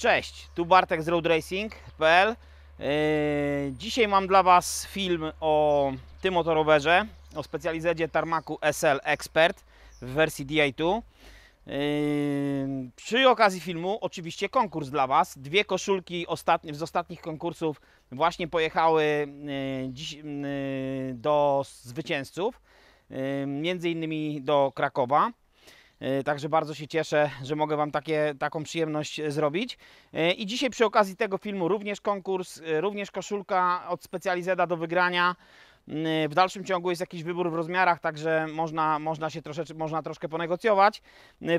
Cześć, tu Bartek z roadracing.pl. Yy, Dzisiaj mam dla Was film o tym motorowerze, o specjalizadzie Tarmacu SL Expert w wersji DI2. Yy, Przy okazji filmu oczywiście konkurs dla Was. Dwie koszulki ostatni, z ostatnich konkursów właśnie pojechały yy, dziś, do zwycięzców, między innymi do Krakowa. E, Także bardzo się cieszę, że mogę Wam takie, taką przyjemność e, zrobić. E, I dzisiaj przy okazji tego filmu również konkurs, również koszulka od Specjalizeda do wygrania. Mm, W dalszym ciągu jest jakiś wybór w rozmiarach, także można, można się troszeczkę, można troszkę ponegocjować.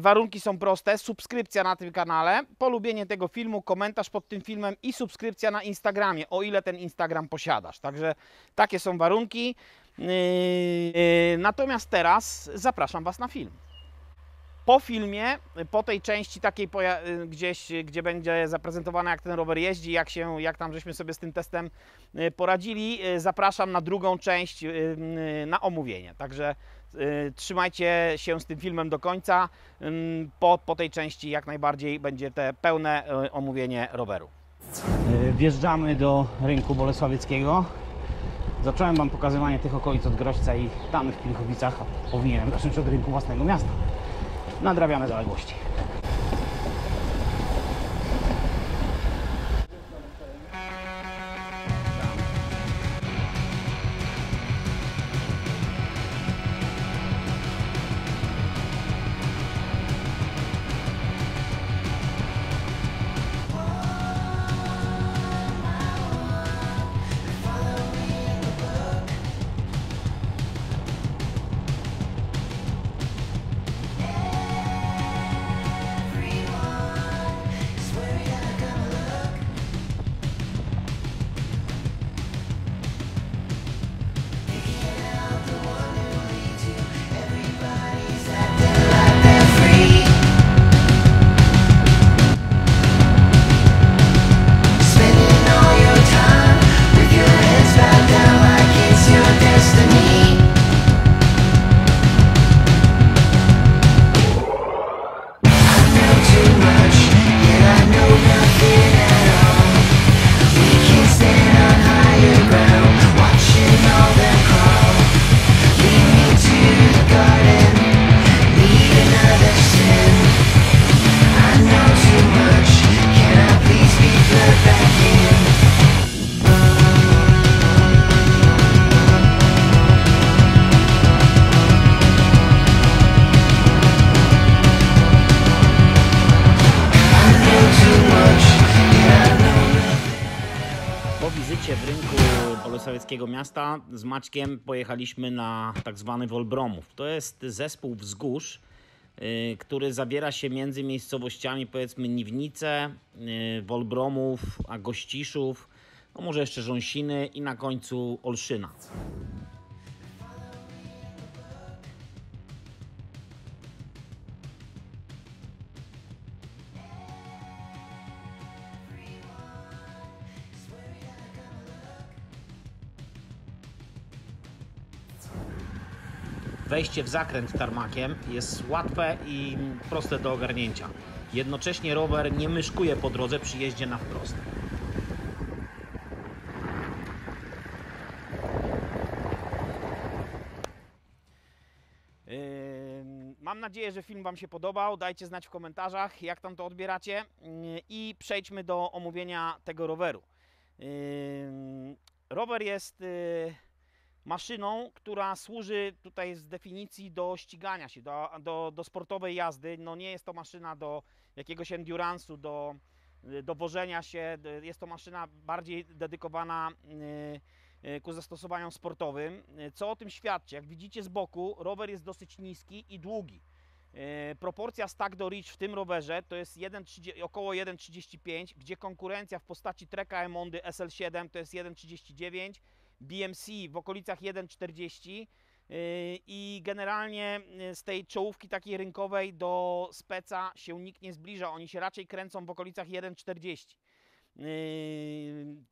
Warunki są proste, subskrypcja na tym kanale, polubienie tego filmu, komentarz pod tym filmem i subskrypcja na Instagramie, o ile ten Instagram posiadasz. Także takie są warunki. Natomiast teraz zapraszam Was na film po filmie, po tej części takiej y, gdzieś, y, gdzie będzie zaprezentowane jak ten rower jeździ, jak, się, jak tam żeśmy sobie z tym testem y, poradzili, zapraszam na drugą część, na omówienie. Także trzymajcie się z tym filmem do końca. Po, po tej części jak najbardziej będzie te pełne omówienie roweru. Wjeżdżamy do rynku bolesławieckiego. Zacząłem Wam pokazywanie tych okolic od Groźca i tam w Pilchowicach. Powinienem zacząć od rynku własnego miasta nadrabiamy zaległości. Bolesławieckiego Miasta z Maćkiem pojechaliśmy na tak zwany Wolbromów. To jest zespół wzgórz, y, który zabiera się między miejscowościami powiedzmy Niwnice, y, Wolbromów, a Gościszów, no może jeszcze Rząsiny i na końcu Olszyna. Wejście w zakręt tarmakiem jest łatwe i proste do ogarnięcia. Jednocześnie rower nie myszkuje po drodze przy jeździe na wprost. Ym, Mam nadzieję, że film Wam się podobał. Dajcie znać w komentarzach, jak tam to odbieracie. Yy, I przejdźmy do omówienia tego roweru. Ym, Rower jest yy, maszyną, która służy tutaj z definicji do ścigania się, do, do, do sportowej jazdy. No nie jest to maszyna do jakiegoś endurance'u, do, do wożenia się. Jest to maszyna bardziej dedykowana yy, yy, ku zastosowaniom sportowym. Co o tym świadczy? Jak widzicie z boku, rower jest dosyć niski i długi. Yy, Proporcja stack do reach w tym rowerze to jest 1,30 około 1,35, gdzie konkurencja w postaci Treka Emondy SL7 to jest 1,39, BMC w okolicach 1,40 yy, i generalnie yy, z tej czołówki takiej rynkowej do speca się nikt nie zbliża, oni się raczej kręcą w okolicach 1,40. Yy,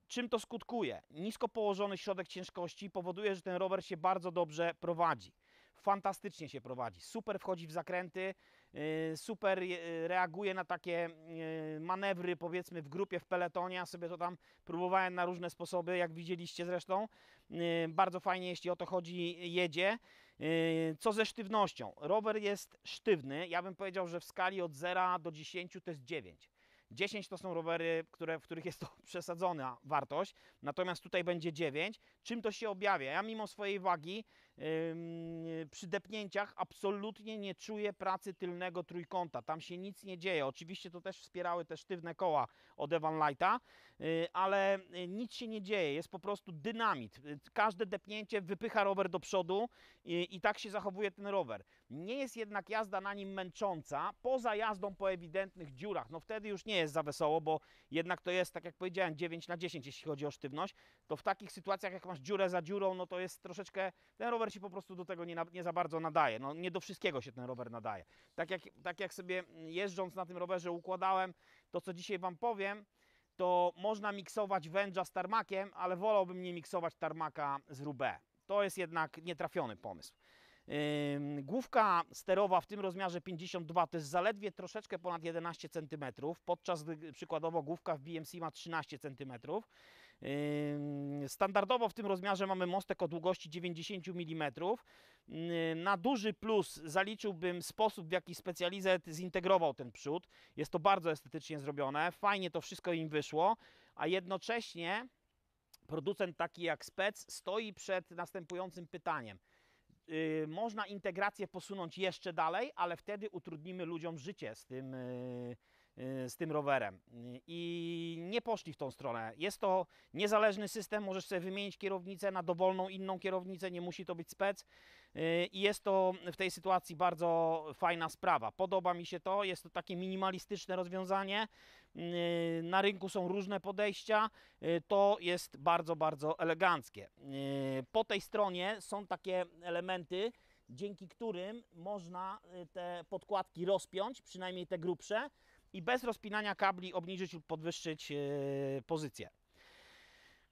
Czym to skutkuje? Nisko położony środek ciężkości powoduje, że ten rower się bardzo dobrze prowadzi. Fantastycznie się prowadzi. Super wchodzi w zakręty. Y, super y, reaguje na takie y, manewry powiedzmy w grupie, w peletonie, ja sobie to tam próbowałem na różne sposoby, jak widzieliście zresztą. Bardzo fajnie, jeśli o to chodzi, jedzie. Co ze sztywnością? Rower jest sztywny, ja bym powiedział, że w skali od 0 do 10 to jest 9. 10 to są rowery, które, w których jest to przesadzona wartość, natomiast tutaj będzie 9. Czym to się objawia? Ja mimo swojej wagi przy depnięciach absolutnie nie czuję pracy tylnego trójkąta. Tam się nic nie dzieje. Oczywiście to też wspierały te sztywne koła od Evan Lighta, y, ale y, nic się nie dzieje. Jest po prostu dynamit. Y, Każde depnięcie wypycha rower do przodu i, i tak się zachowuje ten rower. Nie jest jednak jazda na nim męcząca, poza jazdą po ewidentnych dziurach. No wtedy już nie jest za wesoło, bo jednak to jest, tak jak powiedziałem, 9 na 10, jeśli chodzi o sztywność. To w takich sytuacjach, jak masz dziurę za dziurą, no to jest troszeczkę, ten rower się po prostu do tego nie, na, nie za bardzo nadaje. No nie do wszystkiego się ten rower nadaje. Tak jak, tak jak sobie jeżdżąc na tym rowerze układałem, to co dzisiaj Wam powiem, to można miksować węża z tarmakiem, ale wolałbym nie miksować tarmaka z Roubaix. To jest jednak nietrafiony pomysł. Ym, Główka sterowa w tym rozmiarze 52 to jest zaledwie troszeczkę ponad 11 cm, podczas gdy przykładowo główka w BMC ma 13 cm. Standardowo w tym rozmiarze mamy mostek o długości 90 mm. Na duży plus zaliczyłbym sposób, w jaki specjalizet zintegrował ten przód. Jest to bardzo estetycznie zrobione, fajnie to wszystko im wyszło, a jednocześnie producent taki jak Spec stoi przed następującym pytaniem. Yy, można integrację posunąć jeszcze dalej, ale wtedy utrudnimy ludziom życie z tym, yy, z tym rowerem. I nie poszli w tą stronę. Jest to niezależny system, możesz sobie wymienić kierownicę na dowolną inną kierownicę, nie musi to być spec. Yy, I jest to w tej sytuacji bardzo fajna sprawa. Podoba mi się to, jest to takie minimalistyczne rozwiązanie. Yy, Na rynku są różne podejścia. To jest bardzo, bardzo eleganckie. Po tej stronie są takie elementy, dzięki którym można y, te podkładki rozpiąć, przynajmniej te grubsze, i bez rozpinania kabli obniżyć lub podwyższyć yy, pozycję.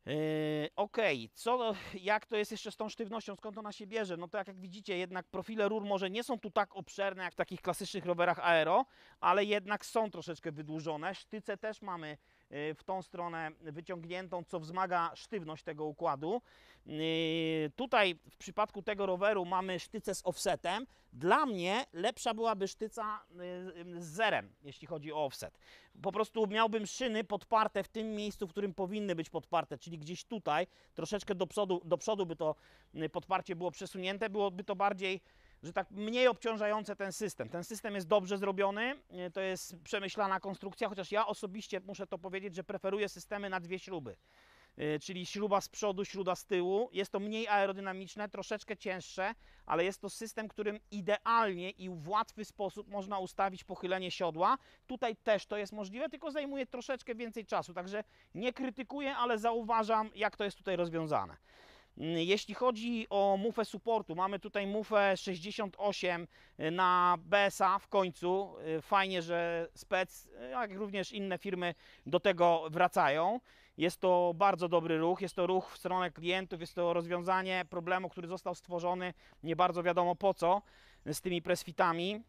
Yy, Okej, co, jak to jest jeszcze z tą sztywnością, skąd ona się bierze? No to jak, widzicie, jednak profile rur może nie są tu tak obszerne jak w takich klasycznych rowerach aero, ale jednak są troszeczkę wydłużone. Sztyce też mamy w tą stronę wyciągniętą, co wzmaga sztywność tego układu. Yy, Tutaj w przypadku tego roweru mamy sztycę z offsetem. Dla mnie lepsza byłaby sztyca yy, z zerem, jeśli chodzi o offset. Po prostu miałbym szyny podparte w tym miejscu, w którym powinny być podparte, czyli gdzieś tutaj, troszeczkę do przodu, do przodu by to y, podparcie było przesunięte, byłoby to bardziej, że tak mniej obciążające ten system. Ten system jest dobrze zrobiony, y, to jest przemyślana konstrukcja, chociaż ja osobiście muszę to powiedzieć, że preferuję systemy na dwie śruby. Y, Czyli śruba z przodu, śruba z tyłu. Jest to mniej aerodynamiczne, troszeczkę cięższe, ale jest to system, którym idealnie i w łatwy sposób można ustawić pochylenie siodła. Tutaj też to jest możliwe, tylko zajmuje troszeczkę więcej czasu. Także nie krytykuję, ale zauważam, jak to jest tutaj rozwiązane. Jeśli chodzi o mufę supportu, mamy tutaj mufę 68 na BSA w końcu. Y, Fajnie, że Spec, y, jak również inne firmy do tego wracają. Jest to bardzo dobry ruch, jest to ruch w stronę klientów, jest to rozwiązanie problemu, który został stworzony nie bardzo wiadomo po co z tymi presfitami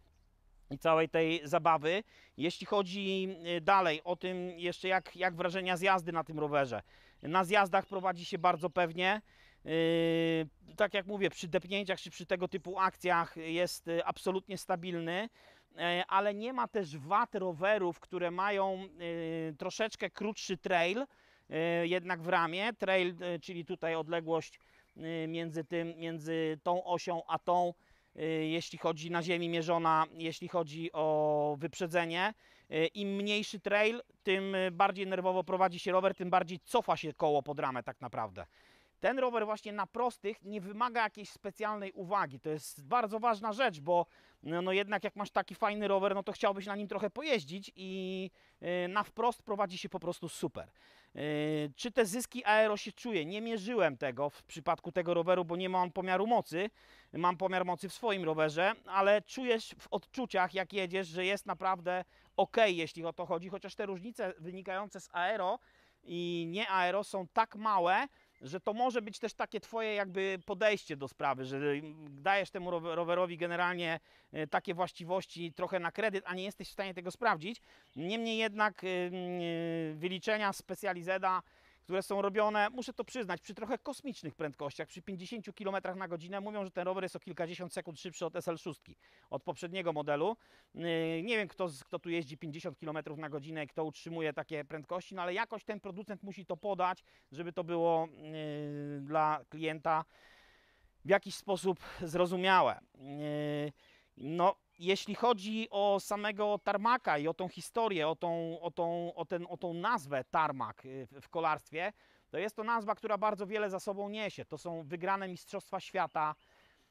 i całej tej zabawy. Jeśli chodzi dalej o tym jeszcze jak, jak wrażenia z jazdy na tym rowerze. Na zjazdach prowadzi się bardzo pewnie. Yy, tak jak mówię, przy depnięciach czy przy tego typu akcjach jest y, absolutnie stabilny, e, ale nie ma też wad rowerów, które mają y, troszeczkę krótszy trail, y, jednak w ramię. Trail, czyli tutaj odległość między, tym, między tą osią a tą jeśli chodzi na ziemi mierzona, jeśli chodzi o wyprzedzenie. Im mniejszy trail, tym bardziej nerwowo prowadzi się rower, tym bardziej cofa się koło pod ramę tak naprawdę. Ten rower właśnie na prostych nie wymaga jakiejś specjalnej uwagi. To jest bardzo ważna rzecz, bo no, no jednak jak masz taki fajny rower, no to chciałbyś na nim trochę pojeździć i y, na wprost prowadzi się po prostu super. Y, Czy te zyski aero się czuje? Nie mierzyłem tego w przypadku tego roweru, bo nie mam pomiaru mocy. Mam pomiar mocy w swoim rowerze, ale czujesz w odczuciach, jak jedziesz, że jest naprawdę ok, jeśli o to chodzi, chociaż te różnice wynikające z aero i nie aero są tak małe, że to może być też takie twoje jakby podejście do sprawy, że dajesz temu rower- rowerowi generalnie e, takie właściwości trochę na kredyt, a nie jesteś w stanie tego sprawdzić. Niemniej jednak y, wyliczenia specjalizeda, które są robione, muszę to przyznać, przy trochę kosmicznych prędkościach, przy 50 km na godzinę, mówią, że ten rower jest o kilkadziesiąt sekund szybszy od SL6, od poprzedniego modelu. Yy, Nie wiem, kto, kto tu jeździ 50 km na godzinę i kto utrzymuje takie prędkości, no ale jakoś ten producent musi to podać, żeby to było yy, dla klienta w jakiś sposób zrozumiałe. Yy, No, jeśli chodzi o samego tarmaka i o tą historię, o tą, o tą, o ten, o tą nazwę tarmak yy, w- kolarstwie, to jest to nazwa, która bardzo wiele za sobą niesie. To są wygrane Mistrzostwa Świata,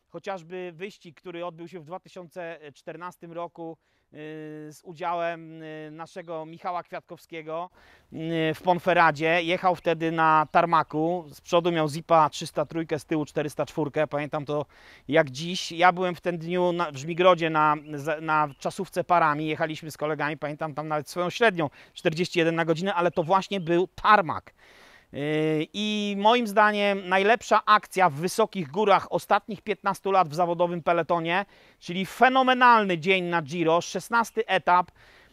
chociażby wyścig, który odbył się w 2014 roku z udziałem yy, naszego Michała Kwiatkowskiego yy, w Ponferadzie. Jechał wtedy na tarmaku, z przodu miał Zipa 303, z tyłu 404. Pamiętam to jak dziś. Ja byłem w ten dniu na, w Żmigrodzie na, na czasówce parami, jechaliśmy z kolegami, pamiętam tam nawet swoją średnią 41 na godzinę, ale to właśnie był tarmak. Yy, I moim zdaniem najlepsza akcja w wysokich górach ostatnich 15 lat w zawodowym peletonie, czyli fenomenalny dzień na Giro, 16 etap,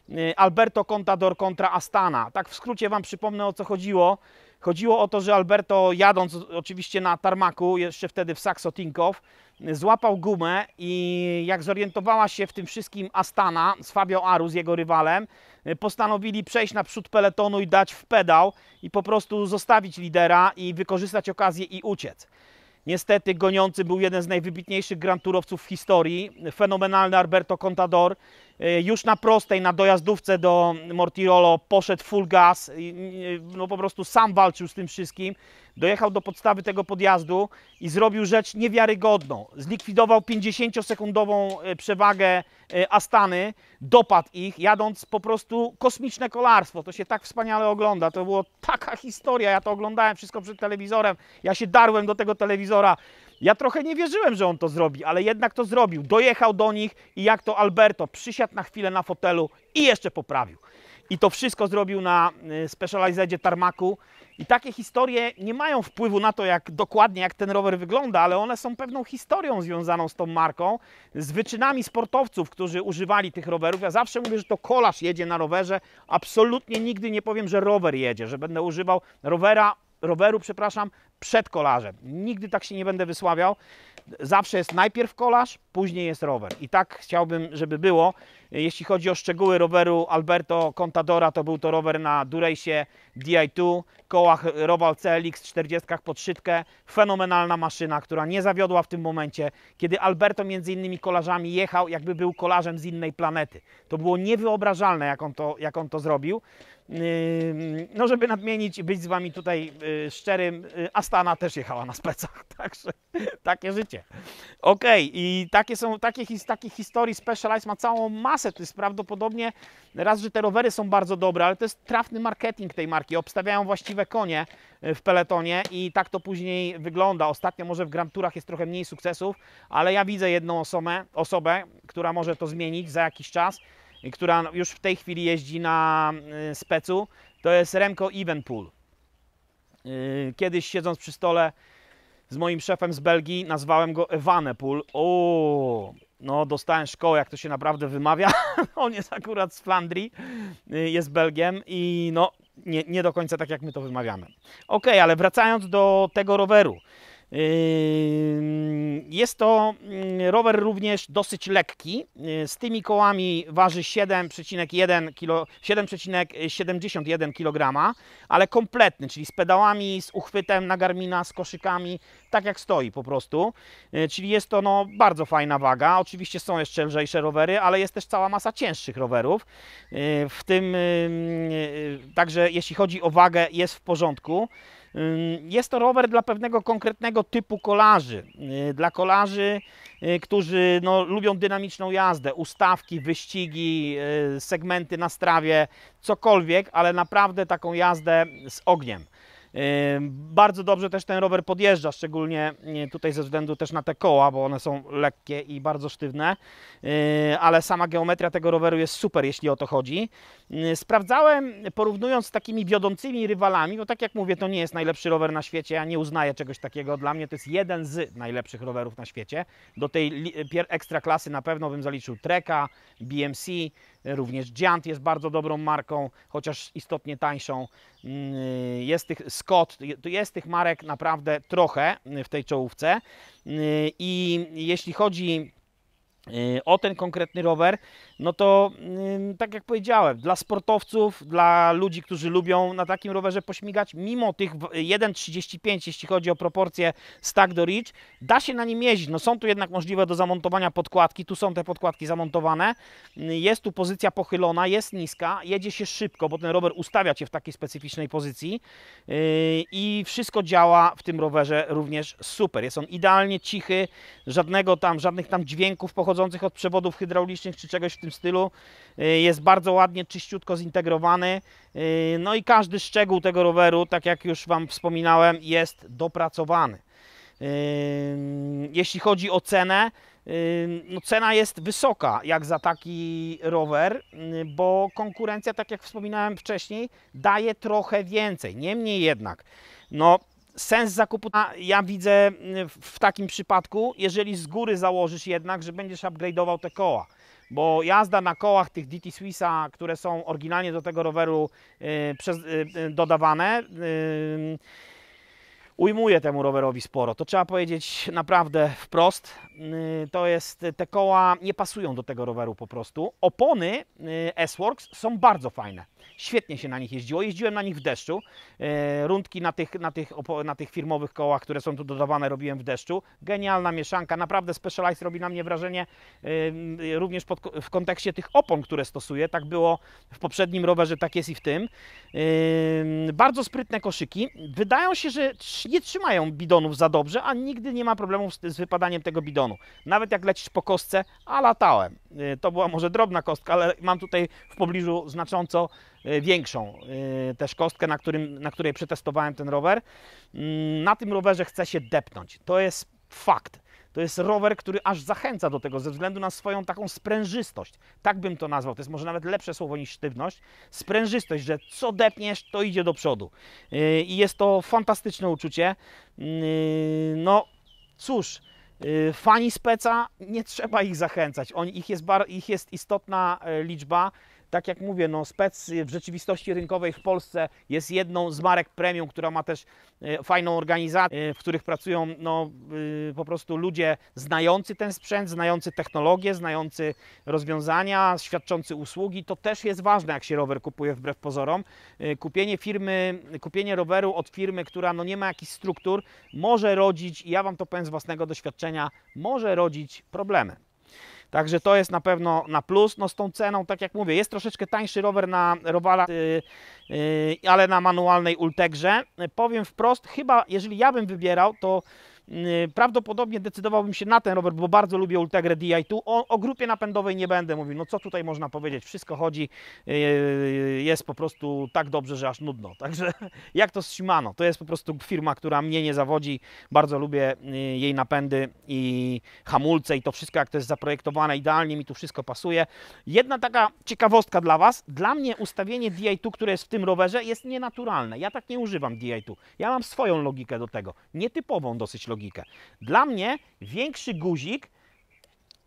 yy, Alberto Contador kontra Astana. Tak w skrócie Wam przypomnę o co chodziło. Chodziło o to, że Alberto jadąc oczywiście na tarmaku, jeszcze wtedy w Saxo Tinkoff, złapał gumę i jak zorientowała się w tym wszystkim Astana z Fabio Aru, z jego rywalem, postanowili przejść na przód peletonu i dać w pedał i po prostu zostawić lidera i wykorzystać okazję i uciec. Niestety goniący był jeden z najwybitniejszych grand turowców w historii, fenomenalny Alberto Contador. Y, Już na prostej, na dojazdówce do Mortirolo poszedł full gas, no po prostu sam walczył z tym wszystkim. Dojechał do podstawy tego podjazdu i zrobił rzecz niewiarygodną. Zlikwidował 50-sekundową y, przewagę y, Astany, dopadł ich, jadąc po prostu kosmiczne kolarstwo. To się tak wspaniale ogląda. To była taka historia. Ja to oglądałem wszystko przed telewizorem. Ja się darłem do tego telewizora. Ja trochę nie wierzyłem, że on to zrobi, ale jednak to zrobił. Dojechał do nich i jak to Alberto przysiadł na chwilę na fotelu i jeszcze poprawił. I to wszystko zrobił na y, Specializedzie Tarmaku. I takie historie nie mają wpływu na to, jak dokładnie jak ten rower wygląda, ale one są pewną historią związaną z tą marką, z wyczynami sportowców, którzy używali tych rowerów. Ja zawsze mówię, że to kolarz jedzie na rowerze. Absolutnie nigdy nie powiem, że rower jedzie, że będę używał rowera, roweru, przepraszam, przed kolarzem. Nigdy tak się nie będę wysławiał. Zawsze jest najpierw kolarz, później jest rower. I tak chciałbym, żeby było. Jeśli chodzi o szczegóły roweru Alberto Contadora, to był to rower na Durace'ie Di2, kołach Roval CLX 40 pod szydkę. Fenomenalna maszyna, która nie zawiodła w tym momencie, kiedy Alberto między innymi kolarzami jechał, jakby był kolarzem z innej planety. To było niewyobrażalne, jak on to, jak on to zrobił. No, żeby nadmienić i być z Wami tutaj y, szczerym, y, Astana też jechała na specach, także takie życie. Okej, i takie są, takie, takich historii Specialized ma całą masę, to jest prawdopodobnie, raz, że te rowery są bardzo dobre, ale to jest trafny marketing tej marki, obstawiają właściwe konie y, w peletonie i tak to później wygląda. Ostatnio może w Grand Tourach jest trochę mniej sukcesów, ale ja widzę jedną osobę, osobę która może to zmienić za jakiś czas, która już w tej chwili jeździ na y, specu, to jest Remco Evenpool. Y, Kiedyś siedząc przy stole z moim szefem z Belgii, nazwałem go Evanepool. O, no dostałem szkołę, jak to się naprawdę wymawia. On jest akurat z Flandrii, y, jest Belgiem i no nie, nie do końca tak, jak my to wymawiamy. Ok, ale wracając do tego roweru. Jest to mm, rower również dosyć lekki. Yy, Z tymi kołami waży 7,1 kilo- 7,71 kg, ale kompletny, czyli z pedałami, z uchwytem na Garmina, z koszykami, tak jak stoi po prostu. Yy, Czyli jest to no, bardzo fajna waga. Oczywiście są jeszcze lżejsze rowery, ale jest też cała masa cięższych rowerów. Yy, W tym także jeśli chodzi o wagę, jest w porządku. Jest to rower dla pewnego konkretnego typu kolarzy. Yy, Dla kolarzy, yy, którzy no, lubią dynamiczną jazdę, ustawki, wyścigi, yy, segmenty na strawie, cokolwiek, ale naprawdę taką jazdę z ogniem. Bardzo dobrze też ten rower podjeżdża, szczególnie e, tutaj ze względu też na te koła, bo one są lekkie i bardzo sztywne, E, ale sama geometria tego roweru jest super, jeśli o to chodzi. E, Sprawdzałem, porównując z takimi wiodącymi rywalami, bo tak jak mówię, to nie jest najlepszy rower na świecie, ja nie uznaję czegoś takiego. Dla mnie to jest jeden z najlepszych rowerów na świecie. Do tej ekstra klasy na pewno bym zaliczył Treka, BMC, również Giant jest bardzo dobrą marką, chociaż istotnie tańszą. Mm, Jest tych Scott, jest tych marek naprawdę trochę w tej czołówce. I jeśli chodzi y, o ten konkretny rower, no to tak jak powiedziałem, dla sportowców, dla ludzi, którzy lubią na takim rowerze pośmigać, mimo tych w- 1,35, jeśli chodzi o proporcje stack do reach, da się na nim jeździć. No są tu jednak możliwe do zamontowania podkładki, tu są te podkładki zamontowane, jest tu pozycja pochylona, jest niska, jedzie się szybko, bo ten rower ustawia Cię w takiej specyficznej pozycji yy, i wszystko działa w tym rowerze również super. Jest on idealnie cichy, żadnego tam, żadnych tam dźwięków pochodzących od przewodów hydraulicznych czy czegoś w tym stylu. Yy, Jest bardzo ładnie, czyściutko zintegrowany. Yy, No i każdy szczegół tego roweru, tak jak już Wam wspominałem, jest dopracowany. Yy, Jeśli chodzi o cenę, no cena jest wysoka jak za taki rower, bo konkurencja, tak jak wspominałem wcześniej, daje trochę więcej. Niemniej jednak, no sens zakupu ja widzę w takim przypadku, jeżeli z góry założysz jednak, że będziesz upgrade'ował te koła. Bo jazda na kołach tych DT Swissa, które są oryginalnie do tego roweru yy, przez, yy, yy, dodawane, ujmuje temu rowerowi sporo. To trzeba powiedzieć naprawdę wprost. To jest, te koła nie pasują do tego roweru po prostu. Opony S-Works są bardzo fajne. Świetnie się na nich jeździło. Jeździłem na nich w deszczu. Yy, Rundki na tych, na, tych, na tych firmowych kołach, które są tu dodawane, robiłem w deszczu. Genialna mieszanka. Naprawdę Specialized robi na mnie wrażenie yy, również pod, w kontekście tych opon, które stosuję. Tak było w poprzednim rowerze, tak jest i w tym. Yy, Bardzo sprytne koszyki. Wydają się, że nie trzymają bidonów za dobrze, a nigdy nie ma problemów z, z wypadaniem tego bidonu. Nawet jak lecisz po kostce, a latałem. To była może drobna kostka, ale mam tutaj w pobliżu znacząco większą yy, też kostkę, na, którym, na której przetestowałem ten rower. Yy, Na tym rowerze chce się depnąć. To jest fakt. To jest rower, który aż zachęca do tego ze względu na swoją taką sprężystość. Tak bym to nazwał. To jest może nawet lepsze słowo niż sztywność. Sprężystość, że co depniesz, to idzie do przodu. Yy, I jest to fantastyczne uczucie. Yy, No cóż, fani speca, nie trzeba ich zachęcać. Oni, ich, jest bar, ich jest istotna e, liczba. Tak jak mówię, no spec w rzeczywistości rynkowej w Polsce jest jedną z marek premium, która ma też e, fajną organizację, e, w których pracują no, y, po prostu ludzie znający ten sprzęt, znający technologię, znający rozwiązania, świadczący usługi. To też jest ważne, jak się rower kupuje wbrew pozorom. E, Kupienie firmy, kupienie roweru od firmy, która no, nie ma jakichś struktur, może rodzić, i ja Wam to powiem z własnego doświadczenia, może rodzić problemy. Także to jest na pewno na plus. No z tą ceną, tak jak mówię, jest troszeczkę tańszy rower na Rowala, yy, yy, ale na manualnej Ultegrze. Powiem wprost, chyba jeżeli ja bym wybierał, to prawdopodobnie decydowałbym się na ten rower, bo bardzo lubię Ultegrę Di2. O, o grupie napędowej nie będę mówił, no co tutaj można powiedzieć, wszystko chodzi, yy, jest po prostu tak dobrze, że aż nudno. Także jak to z Shimano, to jest po prostu firma, która mnie nie zawodzi, bardzo lubię jej napędy i hamulce i to wszystko, jak to jest zaprojektowane, idealnie mi tu wszystko pasuje. Jedna taka ciekawostka dla Was. Dla mnie ustawienie DI2, które jest w tym rowerze, jest nienaturalne. Ja tak nie używam DI2. Ja mam swoją logikę do tego. Nietypową dosyć logikę. Dla mnie większy guzik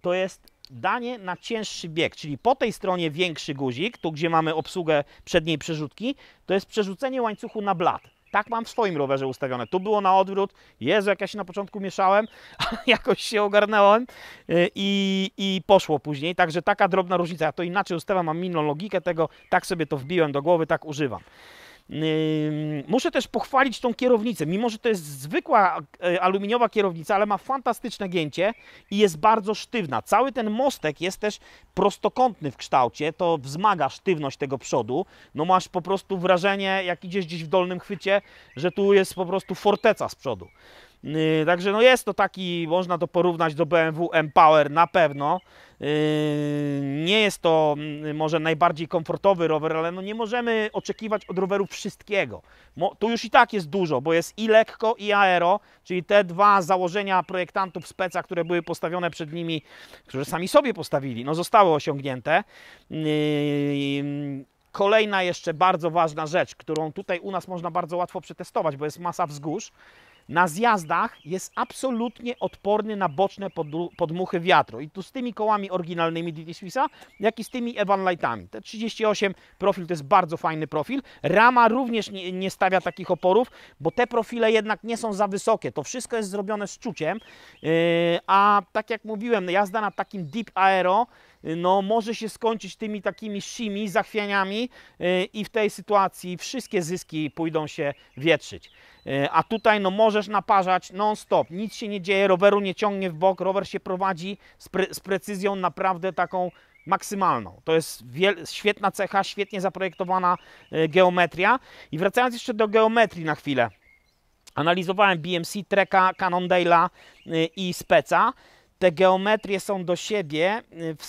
to jest danie na cięższy bieg, czyli po tej stronie większy guzik, tu gdzie mamy obsługę przedniej przerzutki, to jest przerzucenie łańcuchu na blat. Tak mam w swoim rowerze ustawione. Tu było na odwrót. Jezu, jak ja się na początku mieszałem, jakoś się ogarnąłem yy, i, i poszło później. Także taka drobna różnica. Ja to inaczej ustawiam, mam inną logikę tego. Tak sobie to wbiłem do głowy, tak używam. Muszę też pochwalić tą kierownicę, mimo że to jest zwykła e, aluminiowa kierownica, ale ma fantastyczne gięcie i jest bardzo sztywna. Cały ten mostek jest też prostokątny w kształcie, to wzmaga sztywność tego przodu. No masz po prostu wrażenie, jak idziesz gdzieś w dolnym chwycie, że tu jest po prostu forteca z przodu. Yy, Także no jest to taki, można to porównać do BMW M-Power na pewno. Yy, Nie jest to mm, może najbardziej komfortowy rower, ale no nie możemy oczekiwać od roweru wszystkiego. Tu już i tak jest dużo, bo jest i lekko, i aero, czyli te dwa założenia projektantów speca, które były postawione przed nimi, którzy sami sobie postawili, no zostały osiągnięte. Yy, Kolejna jeszcze bardzo ważna rzecz, którą tutaj u nas można bardzo łatwo przetestować, bo jest masa wzgórz. Na zjazdach jest absolutnie odporny na boczne podmuchy wiatru. I tu z tymi kołami oryginalnymi DT Swissa, jak i z tymi Evan Lightami. Te 38 profil to jest bardzo fajny profil. Rama również nie, nie stawia takich oporów, bo te profile jednak nie są za wysokie. To wszystko jest zrobione z czuciem. Yy, a tak jak mówiłem, jazda na takim Deep Aero no, może się skończyć tymi takimi shimi, zachwianiami yy, i w tej sytuacji wszystkie zyski pójdą się wietrzyć. Yy, A tutaj no, możesz naparzać non-stop, nic się nie dzieje, roweru nie ciągnie w bok, rower się prowadzi z, pre z precyzją naprawdę taką maksymalną. To jest świetna cecha, świetnie zaprojektowana yy, geometria. I wracając jeszcze do geometrii na chwilę. Analizowałem BMC, Treka, Cannondale'a y, i Speca. Te geometrie są do siebie w,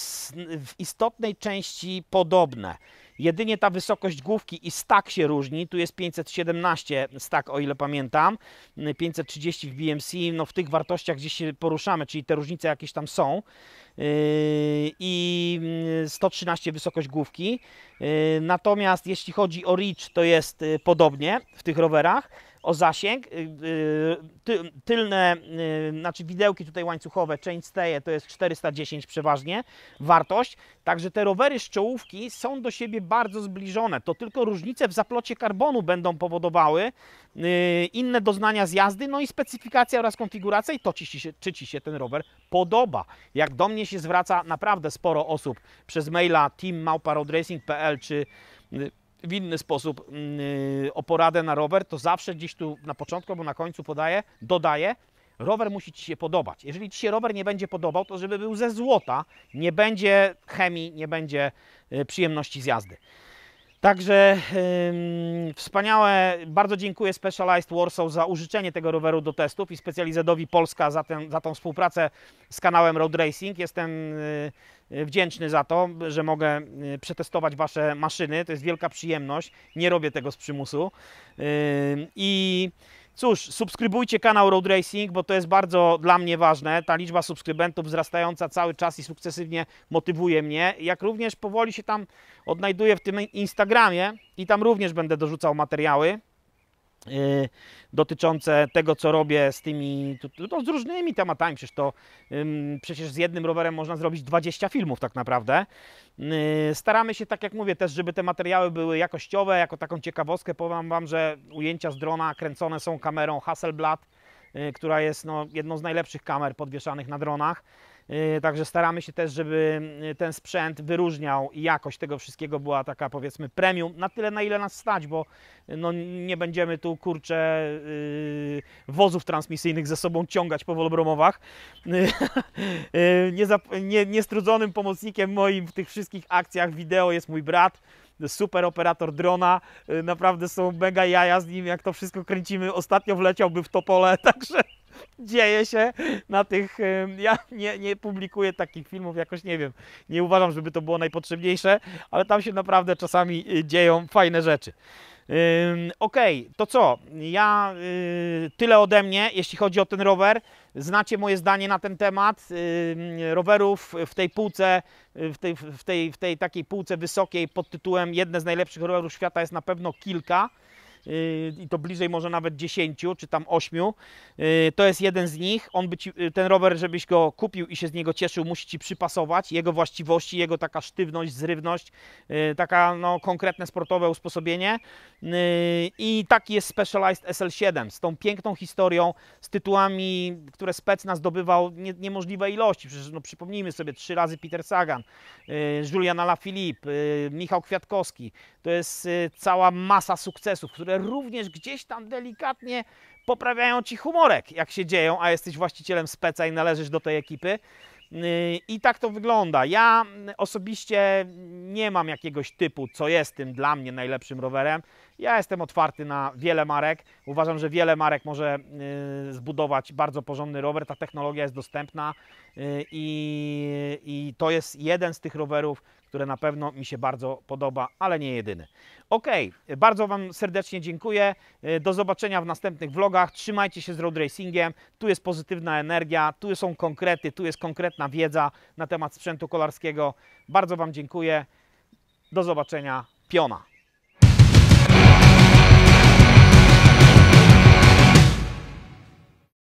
w istotnej części podobne. Jedynie ta wysokość główki i stack się różni. Tu jest 517 stack, o ile pamiętam, y, 530 w BMC. No w tych wartościach gdzieś się poruszamy, czyli te różnice jakieś tam są. Yy, I mm, 113 wysokość główki. Yy, Natomiast jeśli chodzi o reach, to jest y, podobnie w tych rowerach o zasięg. y, y, Ty, tylne, y, znaczy widełki tutaj łańcuchowe, chainstaye to jest 410 przeważnie wartość. Także te rowery z czołówki są do siebie bardzo zbliżone. To tylko różnice w zaplocie karbonu będą powodowały inne doznania z jazdy, no i specyfikacja oraz konfiguracja i to czy ci się, czy ci się ten rower podoba. Jak do mnie się zwraca naprawdę sporo osób przez maila teammałparoadracing.pl czy w inny sposób yy, o poradę na rower, to zawsze gdzieś tu na początku albo na końcu podaję, dodaję, rower musi Ci się podobać. Jeżeli Ci się rower nie będzie podobał, to żeby był ze złota, nie będzie chemii, nie będzie yy, przyjemności z jazdy. Także ym, wspaniałe, bardzo dziękuję Specialized Warsaw za użyczenie tego roweru do testów i Specjalizedowi Polska za, ten, za tą współpracę z kanałem Road Racing. Jestem y, wdzięczny za to, że mogę y, przetestować Wasze maszyny. To jest wielka przyjemność. Nie robię tego z przymusu. Ym, I cóż, subskrybujcie kanał Road Racing, bo to jest bardzo dla mnie ważne. Ta liczba subskrybentów wzrastająca cały czas i sukcesywnie motywuje mnie. Jak również powoli się tam odnajduję w tym Instagramie i tam również będę dorzucał materiały dotyczące tego, co robię z tymi, to z różnymi tematami. Przecież to ym, przecież z jednym rowerem można zrobić 20 filmów tak naprawdę. Yy, staramy się, tak jak mówię, też, żeby te materiały były jakościowe. Jako taką ciekawostkę powiem Wam, że ujęcia z drona kręcone są kamerą Hasselblad, yy, która jest no, jedną z najlepszych kamer podwieszanych na dronach. Yy, Także staramy się też, żeby yy, ten sprzęt wyróżniał i jakość tego wszystkiego była taka powiedzmy premium, na tyle na ile nas stać, bo yy, no, nie będziemy tu kurczę yy, wozów transmisyjnych ze sobą ciągać po nie, Niestrudzonym pomocnikiem moim w tych wszystkich akcjach wideo jest mój brat, super operator drona, naprawdę są mega jaja z nim, jak to wszystko kręcimy. Ostatnio wleciałby w Topole, także dzieje się na tych. Ja nie, nie publikuję takich filmów, jakoś nie wiem. Nie uważam, żeby to było najpotrzebniejsze, ale tam się naprawdę czasami y, dzieją fajne rzeczy. Okej, to co? Ja y, tyle ode mnie, jeśli chodzi o ten rower. Znacie moje zdanie na ten temat. Rowerów w tej półce, w tej, w, tej, w tej takiej półce wysokiej pod tytułem jedne z najlepszych rowerów świata jest na pewno kilka. Yy, i to bliżej może nawet 10 czy tam 8. Yy, To jest jeden z nich. On by ci, ten rower, żebyś go kupił i się z niego cieszył, musi ci przypasować. Jego właściwości, jego taka sztywność, zrywność, yy, taka no, konkretne sportowe usposobienie. I taki jest Specialized SL7 z tą piękną historią, z tytułami, które Specna zdobywał nie, niemożliwe ilości. Przecież no, przypomnijmy sobie, trzy razy Peter Sagan, Julian Alaphilippe, Michał Kwiatkowski. To jest cała masa sukcesów, które również gdzieś tam delikatnie poprawiają ci humorek, jak się dzieją, a jesteś właścicielem speca i należysz do tej ekipy. Yy, I tak to wygląda. Ja osobiście nie mam jakiegoś typu, co jest tym dla mnie najlepszym rowerem. Ja jestem otwarty na wiele marek. Uważam, że wiele marek może yy, zbudować bardzo porządny rower. Ta technologia jest dostępna yy, i, i to jest jeden z tych rowerów, które na pewno mi się bardzo podoba, ale nie jedyny. Ok, bardzo Wam serdecznie dziękuję. Yy, Do zobaczenia w następnych vlogach. Trzymajcie się z road racingiem. Tu jest pozytywna energia, tu są konkrety, tu jest konkretna wiedza na temat sprzętu kolarskiego. Bardzo Wam dziękuję. Do zobaczenia. Piona.